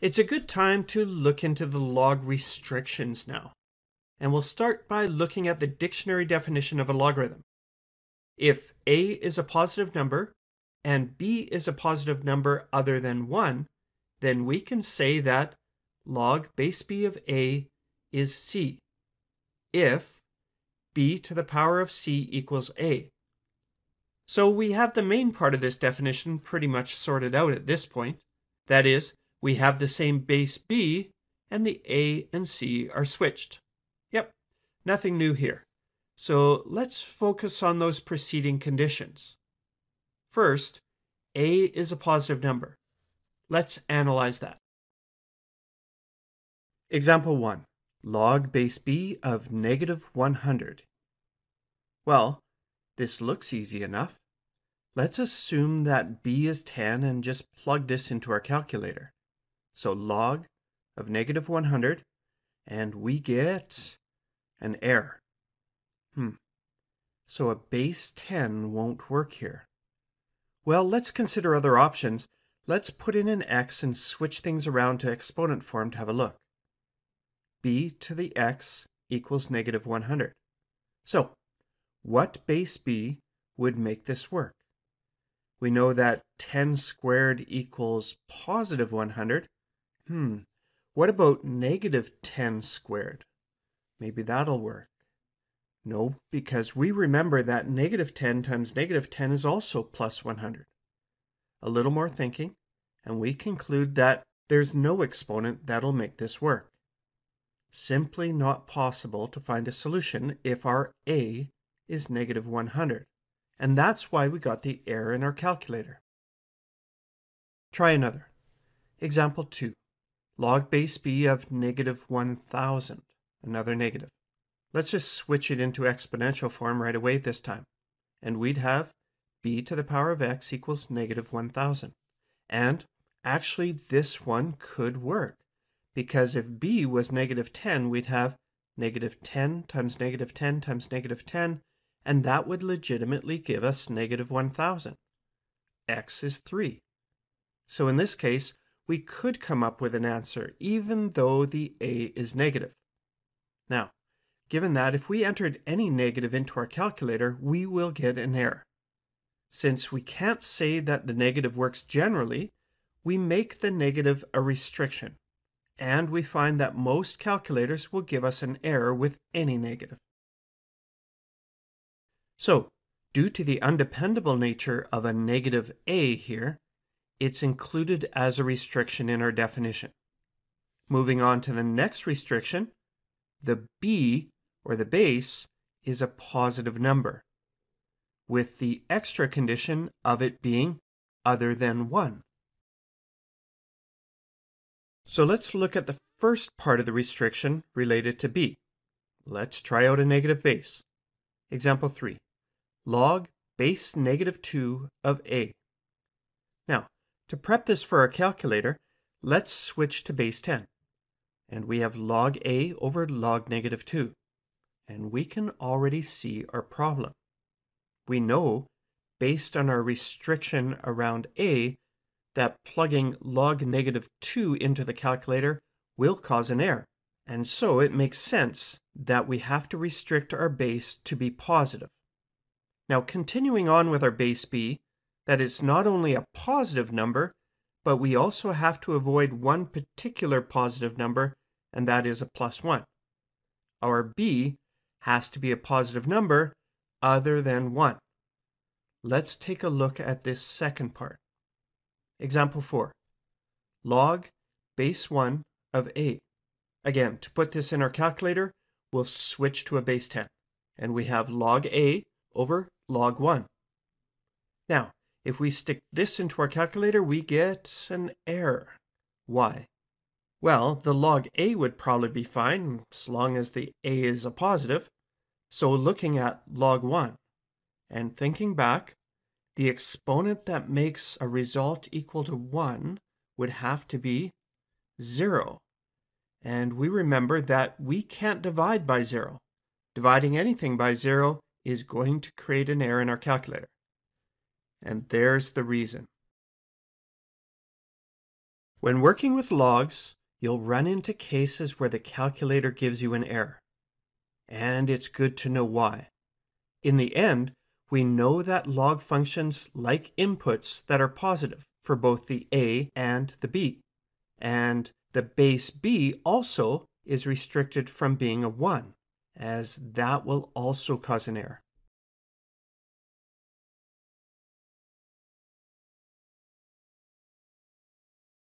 It's a good time to look into the log restrictions now. And we'll start by looking at the dictionary definition of a logarithm. If a is a positive number and b is a positive number other than 1, then we can say that log base b of a is c if b to the power of c equals a. So we have the main part of this definition pretty much sorted out at this point. That is, we have the same base b and the a and c are switched. Yep, nothing new here. So let's focus on those preceding conditions. First, a is a positive number. Let's analyze that. Example 1. Log base b of negative 100. Well, this looks easy enough. Let's assume that b is 10 and just plug this into our calculator. So log of negative 100, and we get an error. Hmm. So a base 10 won't work here. Well, let's consider other options. Let's put in an x and switch things around to exponent form to have a look. b to the x equals negative 100. So, what base b would make this work? We know that 10 squared equals positive 100. Hmm, what about negative 10 squared? Maybe that'll work. No, because we remember that negative 10 times negative 10 is also plus 100. A little more thinking, and we conclude that there's no exponent that'll make this work. Simply not possible to find a solution if our a is negative 100, and that's why we got the error in our calculator. Try another. Example 2 log base b of negative 1000, another negative. Let's just switch it into exponential form right away this time. And we'd have b to the power of x equals negative 1000. And actually this one could work, because if b was negative 10, we'd have negative 10 times negative 10 times negative 10, and that would legitimately give us negative 1000. x is 3. So in this case, we could come up with an answer even though the a is negative. Now, given that if we entered any negative into our calculator, we will get an error. Since we can't say that the negative works generally, we make the negative a restriction, and we find that most calculators will give us an error with any negative. So, due to the undependable nature of a negative a here, it's included as a restriction in our definition. Moving on to the next restriction, the b, or the base, is a positive number, with the extra condition of it being other than 1. So let's look at the first part of the restriction related to b. Let's try out a negative base. Example 3. Log base negative 2 of a. To prep this for our calculator, let's switch to base 10. And we have log a over log negative 2. And we can already see our problem. We know, based on our restriction around a, that plugging log negative 2 into the calculator will cause an error. And so it makes sense that we have to restrict our base to be positive. Now continuing on with our base b, that is not only a positive number, but we also have to avoid one particular positive number, and that is a plus 1. Our b has to be a positive number other than 1. Let's take a look at this second part. Example 4. Log base 1 of a. Again, to put this in our calculator, we'll switch to a base 10. And we have log a over log 1. Now, if we stick this into our calculator, we get an error. Why? Well, the log a would probably be fine as long as the a is a positive. So looking at log 1 and thinking back, the exponent that makes a result equal to 1 would have to be 0. And we remember that we can't divide by 0. Dividing anything by 0 is going to create an error in our calculator. And there's the reason. When working with logs, you'll run into cases where the calculator gives you an error. And it's good to know why. In the end, we know that log functions like inputs that are positive for both the a and the b. And the base b also is restricted from being a 1, as that will also cause an error.